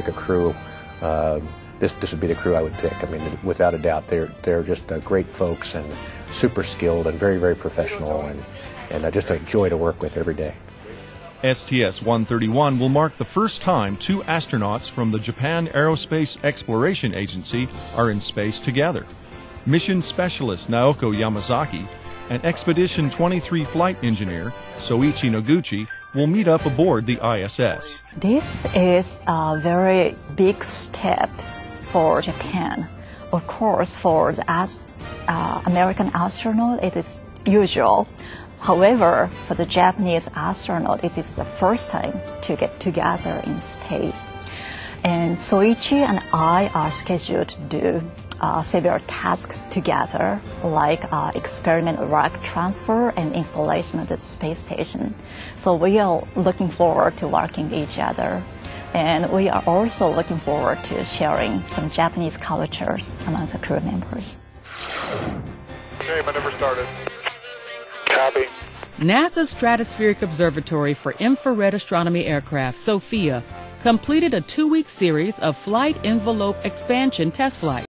pick a crew, uh, this this would be the crew I would pick. I mean, without a doubt, they're they're just uh, great folks and super skilled and very very professional and and uh, just a joy to work with every day. STS 131 will mark the first time two astronauts from the Japan Aerospace Exploration Agency are in space together. Mission Specialist Naoko Yamazaki and Expedition 23 flight engineer Soichi Noguchi will meet up aboard the ISS. This is a very big step for Japan. Of course, for the as, uh, American astronaut, it is usual. However, for the Japanese astronaut, it is the first time to get together in space. And Soichi and I are scheduled to do uh, several tasks together, like uh, experiment rack transfer and installation of the space station. So we are looking forward to working with each other. And we are also looking forward to sharing some Japanese cultures among the crew members. Okay, maneuver started. Copy. NASA's Stratospheric Observatory for Infrared Astronomy Aircraft, SOFIA, completed a two week series of flight envelope expansion test flights.